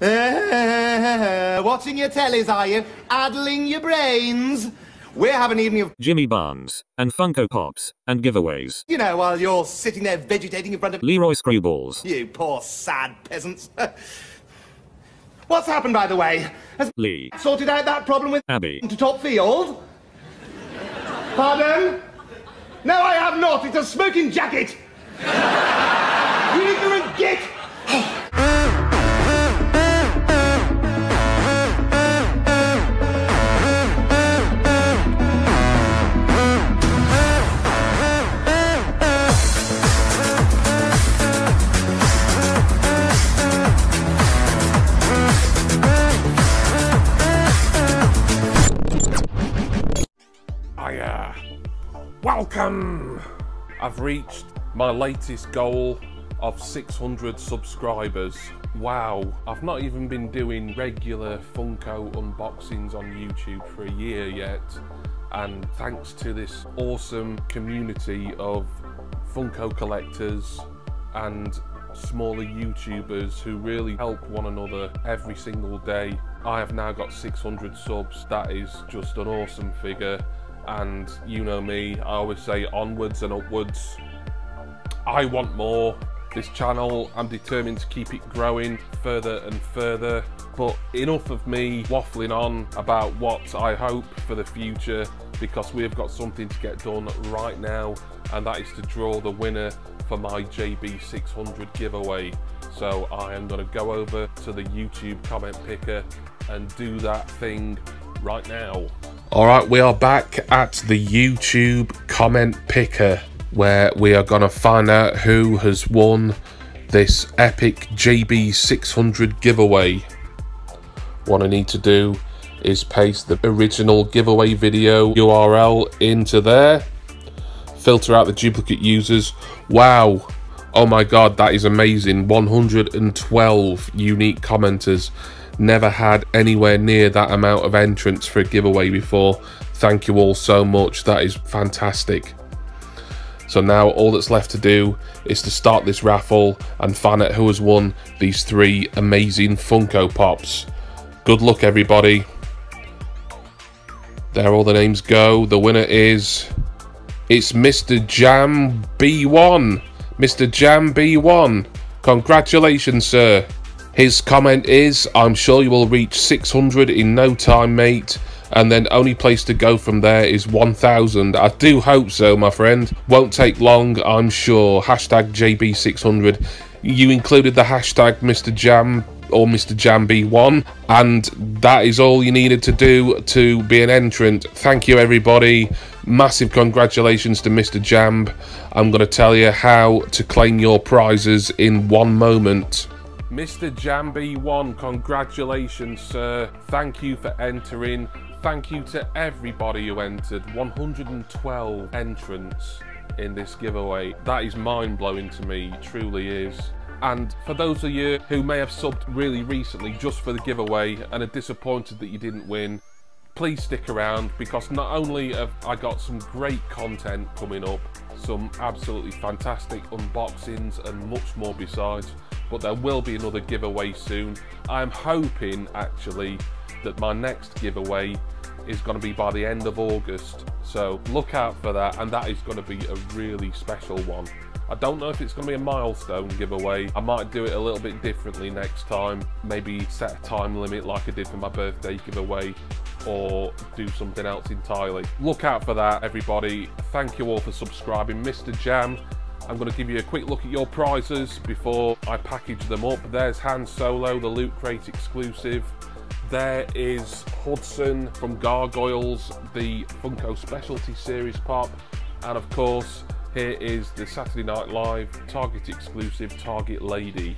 Uh, watching your tellies, are you? Addling your brains? We're having an evening of, Jimmy Barnes, and Funko Pops, and giveaways. you know, while you're sitting there vegetating in front of Leroy Screwballs. you poor sad peasants. What's happened, by the way? Has Lee. sorted out that problem with Abby. to top field? Pardon? No, I have not. It's a smoking jacket. you ignorant git. Welcome! I've reached my latest goal of 600 subscribers. Wow, I've not even been doing regular Funko unboxings on YouTube for a year yet. And thanks to this awesome community of Funko collectors and smaller YouTubers who really help one another every single day. I have now got 600 subs. That is just an awesome figure. And you know me, I always say onwards and upwards. I want more. This channel, I'm determined to keep it growing further and further. But enough of me waffling on about what I hope for the future because we've got something to get done right now, and that is to draw the winner for my JB600 giveaway. So I am going to go over to the YouTube comment picker and do that thing right now. All right, we are back at the YouTube comment picker where we are going to find out who has won this epic JB600 giveaway. What I need to do is paste the original giveaway video URL into there, filter out the duplicate users. Wow, oh my god, that is amazing. 112 unique commenters. Never had anywhere near that amount of entrants for a giveaway before. Thank you all so much, that is fantastic. So now all that's left to do is to start this raffle and find out who has won these three amazing Funko Pops. Good luck everybody. There all the names go. The winner is it's Mr. Jam B1. Mr. Jam B1. Congratulations, sir. His comment is, I'm sure you will reach 600 in no time, mate. And then only place to go from there is 1000. I do hope so, my friend. Won't take long, I'm sure. Hashtag JB600. You included the hashtag Mr. Jam or Mr. Jambi1, and that is all you needed to do to be an entrant. Thank you, everybody. Massive congratulations to Mr. Jamb. I'm going to tell you how to claim your prizes in one moment. Mr. Jambi1, congratulations, sir. Thank you for entering. Thank you to everybody who entered. 112 entrants in this giveaway. That is mind blowing to me, truly is. And for those of you who may have subbed really recently just for the giveaway and are disappointed that you didn't win, please stick around because not only have I got some great content coming up, some absolutely fantastic unboxings and much more besides, but there will be another giveaway soon. I'm hoping actually that my next giveaway is going to be by the end of August. So look out for that and that is going to be a really special one. I don't know if it's going to be a milestone giveaway. I might do it a little bit differently next time. Maybe set a time limit like I did for my birthday giveaway or do something else entirely. Look out for that, everybody. Thank you all for subscribing. Mr. Jam, I'm going to give you a quick look at your prizes before I package them up. There's Han Solo, the Loot Crate exclusive. There is Hudson from Gargoyles, the Funko Specialty Series pop. And of course, here is the Saturday Night Live Target exclusive Target Lady.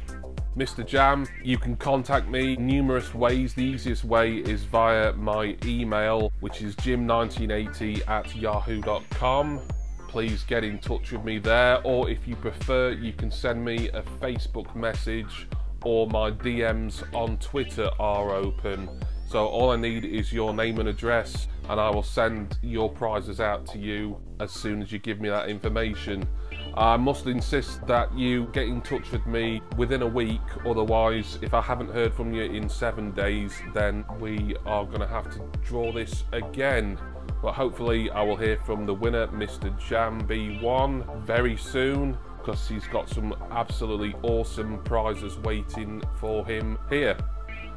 Mr. Jam, you can contact me numerous ways. The easiest way is via my email, which is jim1980 at yahoo.com. Please get in touch with me there, or if you prefer, you can send me a Facebook message or my DMs on Twitter are open. So all I need is your name and address, and I will send your prizes out to you as soon as you give me that information. I must insist that you get in touch with me within a week, otherwise, if I haven't heard from you in seven days, then we are going to have to draw this again. But hopefully, I will hear from the winner, Mr. Jam B1, very soon because he's got some absolutely awesome prizes waiting for him here.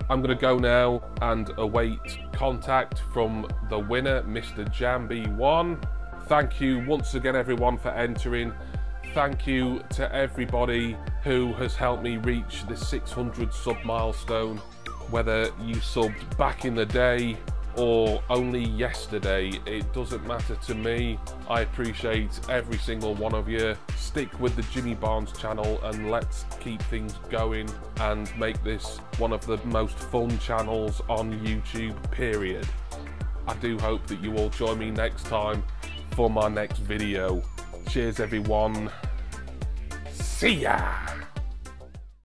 I'm going to go now and await contact from the winner, Mr. Jambi1. Thank you once again, everyone, for entering. Thank you to everybody who has helped me reach the 600 sub milestone. Whether you subbed back in the day or only yesterday, it doesn't matter to me. I appreciate every single one of you. Stick with the Jimmy Barnes channel and let's keep things going and make this one of the most fun channels on YouTube, period. I do hope that you all join me next time for my next video. Cheers everyone. See ya!